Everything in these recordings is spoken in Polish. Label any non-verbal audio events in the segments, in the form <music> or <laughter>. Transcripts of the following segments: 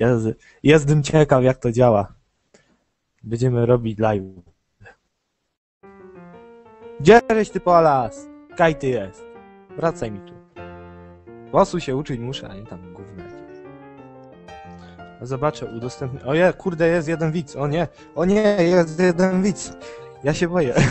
Jest, jestem ciekaw, jak to działa. Będziemy robić live. Gdzie żeś ty polas? Kaj ty jest? Wracaj mi tu. Głosu się uczyć muszę, a nie tam jakieś. Zobaczę, udostępnię. O je, kurde, jest jeden widz. O nie, o nie, jest jeden widz. Ja się boję. <laughs>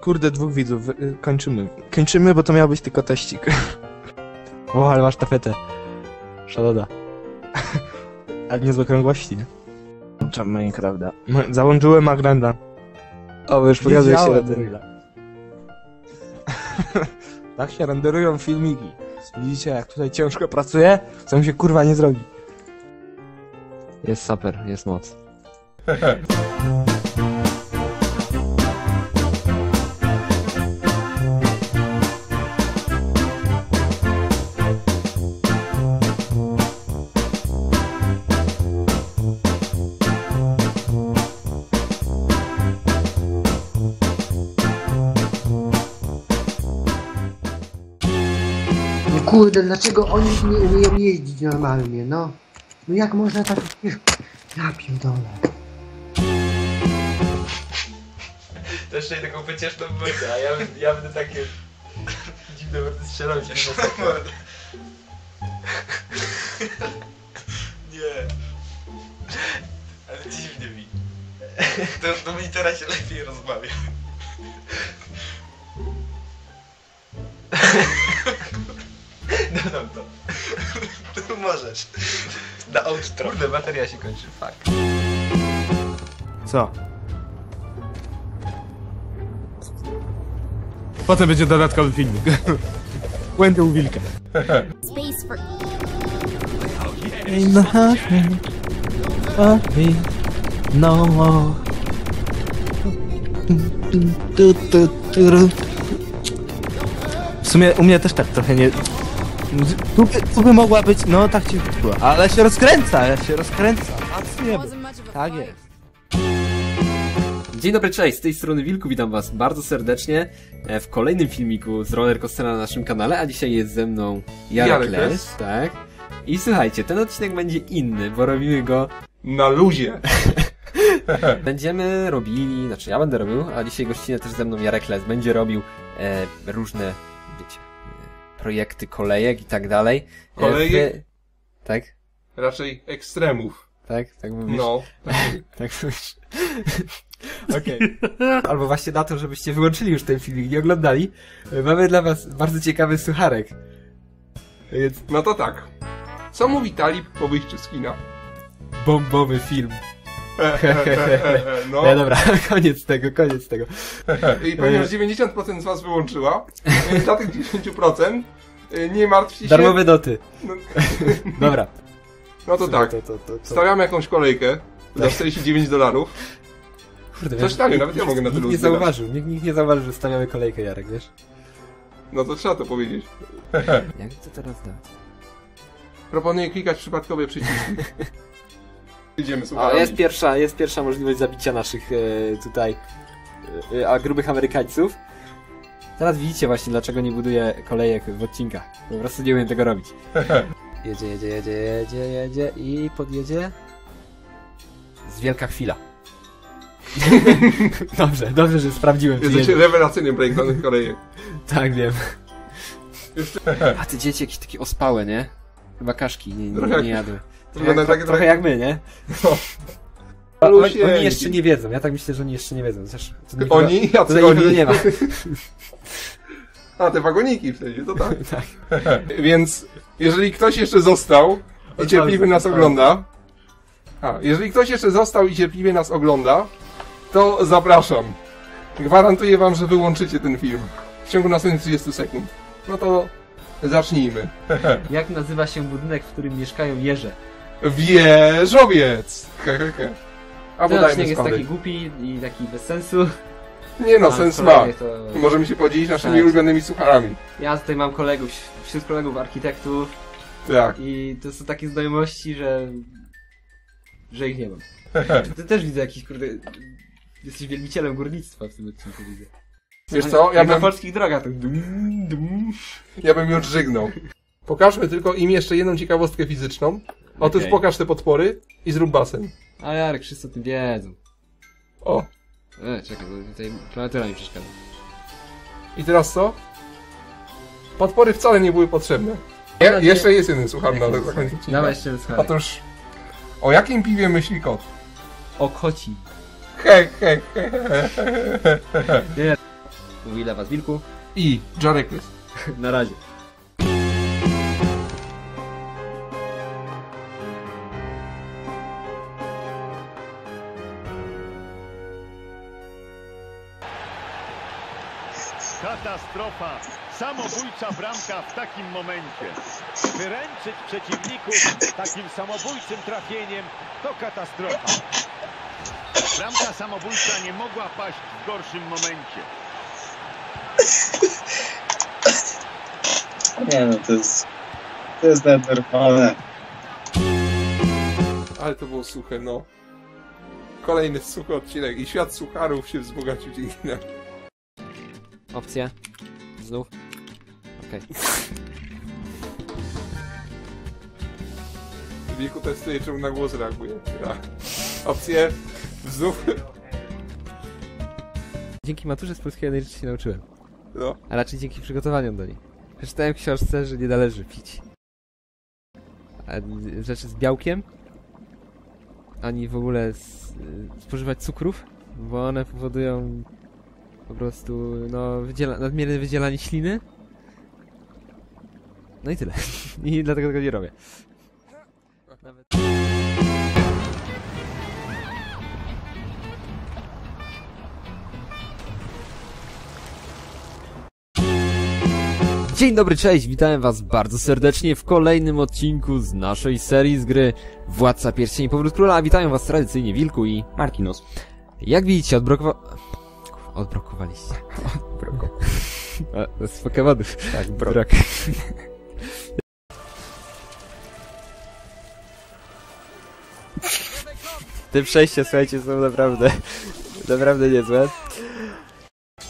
Kurde, dwóch widzów. Kończymy. Kończymy, bo to miał być tylko teścik. <laughs> O, ale masz tafetę. Szaloda. <laughs> Ale niezłe krągłości, nie? Czam Minecrafta. M- Załączyłem Magranda. O, już pokazuje się renderila. <laughs> tak się renderują filmiki. Widzicie, jak tutaj ciężko pracuję? Co mi się kurwa nie zrobi. Jest super, jest moc. <laughs> kurde, dlaczego oni nie umieją jeździć normalnie, no? No jak można tak... Ja pierdolę. To jeszcze taką pocieszną będę, a ja, ja będę takie dziwne będę strzelał się <laughs> na Nie. Ale dziwnie mi. Do, do monitora się lepiej rozmawia. Dodam to. <laughs> To możesz. Na outro. Kurde, bateria się kończy, fuck. Co? Potem będzie dodatkowy filmik. <laughs> Błędy u wilka. Space for In the happy, happy, no more. W sumie u mnie też tak trochę nie... Tu, by- tu by mogła być, no tak ci było, ale się rozkręca, się rozkręca. A w sumie, wasn't much of a tak fight. jest. Dzień dobry, cześć, z tej strony Wilku, witam was bardzo serdecznie e, w kolejnym filmiku z Rollercoastera na naszym kanale, a dzisiaj jest ze mną Jarek, Jarek Les, Les. tak? I słuchajcie, ten odcinek będzie inny, bo robimy go, Na luzie. <laughs> będziemy robili, znaczy ja będę robił, a dzisiaj gościnę też ze mną Jarek Les będzie robił e, różne, wiecie, projekty kolejek i tak dalej. E, Kolejek? wy- Tak? Raczej ekstremów. Tak? Tak mówisz? No. <laughs> Tak mówisz. <laughs> Okej. Albo właśnie na to, żebyście wyłączyli już ten filmik, nie oglądali. e, Mamy dla was bardzo ciekawy sucharek. Więc No to tak. Co mówi Talib po wyjściu z kina? bombowy film. <laughs> No. No dobra, <laughs> koniec tego, koniec tego. I ponieważ 90% z was wyłączyła, dla tych 10% y, nie martwcie się. Darmowe doty. No, <laughs> Dobra. no to tak. To, to, to, to. Stawiamy jakąś kolejkę za 49 dolarów. Kurde, Coś wiesz, tanio, nawet ja mogę na nikt tyle nie zauważył, nikt, nikt nie zauważył, że stawiamy kolejkę, Jarek, wiesz? No to trzeba to powiedzieć. Jak to teraz dać? Proponuję klikać przypadkowe przyciski. Idziemy, słuchaj. jest pierwsza, jest pierwsza możliwość zabicia naszych e, tutaj e, a grubych Amerykańców. Teraz widzicie właśnie dlaczego nie buduję kolejek w odcinkach. Po prostu nie umiem tego robić. <laughs> Jedzie, jedzie, jedzie, jedzie, jedzie i podjedzie. Z wielka chwila. <laughs> dobrze, dobrze, że sprawdziłem. czy Jesteście jedzie. rewelacyjnym projektantem kolejek. <laughs> Tak, wiem. Jeszcze- A te dzieci jakieś takie ospałe, nie? Chyba kaszki nie, Trochę nie, jak- nie jadły. Trochę, Wygląda jak, tak- trochę jak my, nie? No. <laughs> A, oni, oni jeszcze nie wiedzą, ja tak myślę, że oni jeszcze nie wiedzą. Chociaż to nikogo- Oni? Nikogo oni? nie ma. <laughs> A, te wagoniki w sensie, to tak. <laughs> Tak. Więc, jeżeli ktoś jeszcze został i cierpliwie nas ogląda, a, jeżeli ktoś jeszcze został i cierpliwie nas ogląda, to zapraszam. Gwarantuję wam, że wyłączycie ten film w ciągu następnych 30 sekund. No to zacznijmy. Jak nazywa się budynek, w którym mieszkają jeże? Wieżowiec! He, he, he. Albo Ten dajmy jest taki głupi i taki bez sensu. Nie no, A sens ma. To... Możemy się podzielić naszymi Tak. ulubionymi sucharami. Ja tutaj mam kolegów, wśród kolegów architektów Tak. i to są takie znajomości, że... że ich nie mam. Ty też widzę jakiś, kurde... Jesteś wielbicielem górnictwa w tym odcinku, widzę. Wiesz co, ja Jak na bym, polskich drogach, to dum, dum. ja bym już żygnął. Pokażmy tylko im jeszcze jedną ciekawostkę fizyczną. Otóż Okej. pokaż te podpory i zrób basen. A Jarek, wszyscy o tym wiedzą. O, E, czekaj, bo tutaj klawiatura mi przeszkadza. i teraz co? Podpory wcale nie były potrzebne. Je, jeszcze jest jeden słucham na zakończenie. Dawaj jeszcze wysłuchaj. Otóż, o jakim piwie myśli kot? O koci. He, he, he, he. Mówi dla was Wilku. I Jarek jest. <laughs> Na razie. Katastrofa! Samobójcza bramka w takim momencie. Wyręczyć przeciwników takim samobójczym trafieniem to katastrofa. Bramka samobójcza nie mogła paść w gorszym momencie. Nie no, to jest... To jest normalne. Ale to było suche, no. Kolejny suchy odcinek i świat sucharów się wzbogacił dzięki nam. Opcja. Znów. Okej. W wieku testuje, czemu na głos reaguje. Ja. Opcje znów. Dzięki maturze z polskiego najlepiej się nauczyłem. No. A raczej dzięki przygotowaniom do niej. Przeczytałem w książce, że nie należy pić a, rzeczy z białkiem, ani w ogóle z, spożywać cukrów, bo one powodują po prostu no, wydziela, nadmierne wydzielanie śliny. No i tyle. <laughs> I dlatego tego nie robię. Nawet... Dzień dobry, cześć, witam was bardzo serdecznie w kolejnym odcinku z naszej serii z gry Władca Pierścieni Powrót Króla. Witają was tradycyjnie Wilku i Martinus. jak widzicie, odbrokowa... Odbrokowaliście. Odbroko. Z Pokemonów. Tak, brok. <laughs> Te przejścia, słuchajcie, są naprawdę, naprawdę niezłe.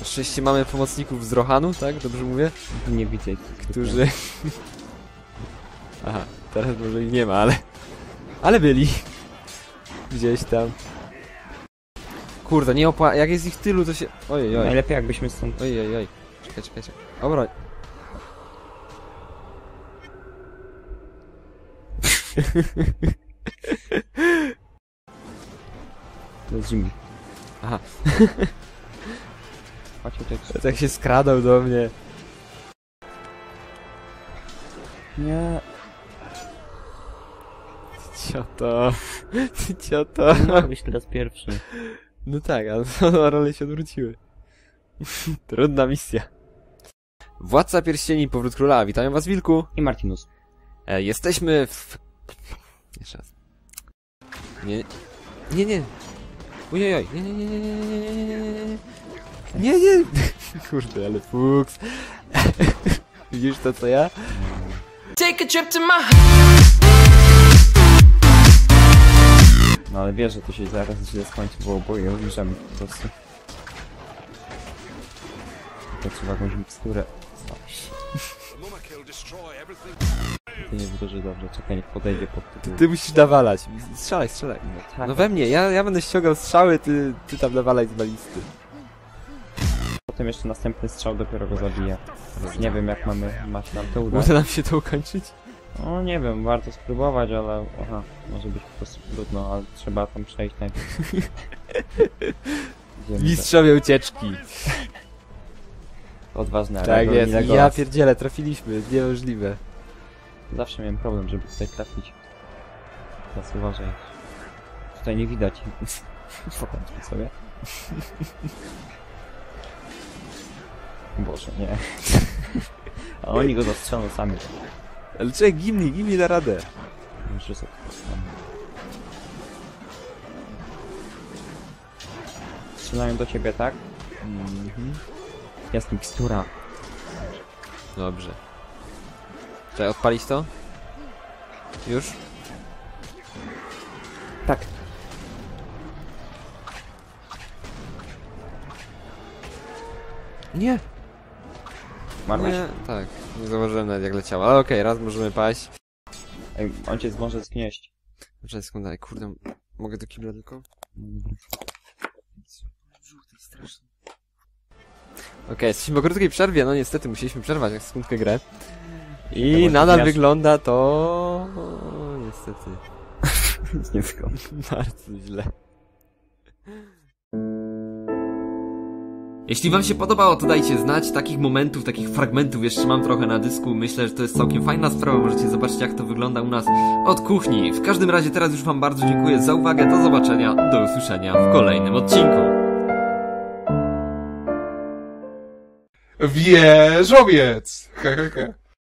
Na szczęście mamy pomocników z Rohanu, tak? Dobrze mówię? Nie widzę. Którzy... Aha, teraz może ich nie ma, ale... Ale byli. Gdzieś tam. Kurde, nie opła... Jak jest ich tylu, to się... Ojej, oj. Najlepiej jakbyśmy stąd... Ojej, oj, oj. Czekaj, czekaj, czekaj. Obroń. To <laughs> jest Jimmy. Aha. <laughs> Chodź. Tak się skradał do mnie. Nie. Cioto. Ty cioto. Być teraz pierwszy. No tak, ale <laughs> role się odwróciły. <laughs> Trudna misja. Władca Pierścieni, Powrót Króla. Witają was, Wilku. I Martinus. E, jesteśmy w... <laughs> Jeszcze raz. Nie... Nie, nie. Ojojoj. Nie, nie, nie, nie, nie, nie, nie, nie, nie, nie. Nie, nie. Kurde, ale fuks. Widzisz to, co ja? Take a trip to my No ale wiesz, że to się zaraz źle skończy, bo oboje umrzemy po prostu. To trzeba jakąś miksturę. To nie wdroży dobrze, czekaj, niech podejdzie pod tytuł. Ty musisz nawalać. Strzelaj, strzelaj. tak. No we mnie, ja, ja będę ściągał strzały, ty, ty tam nawalaj z balisty. Potem jeszcze następny strzał dopiero go zabije. Nie wiem jak mamy, masz nam to. Może nam się to ukończyć? No nie wiem, warto spróbować, ale aha, może być po prostu trudno, ale trzeba tam przejść najpierw. <laughs> Idziemy Mistrzowie ucieczki. do- <laughs> Odważne, Tak Aragorn i jest. Legolas. Ja pierdzielę, trafiliśmy. Niemożliwe. Zawsze miałem problem, żeby tutaj trafić. Teraz uważaj. Tutaj nie widać. <laughs> Popatrzmy sobie. Boże, nie. A oni go zastrzelą sami. Ale czekaj, Gimli, Gimli da radę. Muszę sobie. Strzelają do ciebie, tak? Mhm. Jest mikstura. Dobrze. Czekaj, odpalić to? Już? Tak. Nie! Marłeś? Nie, tak. Nie zauważyłem nawet jak leciało. Ale okej, raz możemy paść. Ej, ojciec może zgnieść. Poczekaj sekundę, ej, kurde. Mogę do kibla tylko? Okej, jesteśmy po krótkiej przerwie, no niestety musieliśmy przerwać jak sekundkę grę. I może nadal zmieniasz? wygląda to... o, niestety <laughs> Nie zgodnie. <laughs> bardzo źle. Jeśli wam się podobało, to dajcie znać. Takich momentów, takich fragmentów jeszcze mam trochę na dysku. Myślę, że to jest całkiem fajna sprawa. Możecie zobaczyć, jak to wygląda u nas od kuchni. W każdym razie teraz już wam bardzo dziękuję za uwagę. Do zobaczenia, do usłyszenia w kolejnym odcinku. Wieżowiec! Hehehe.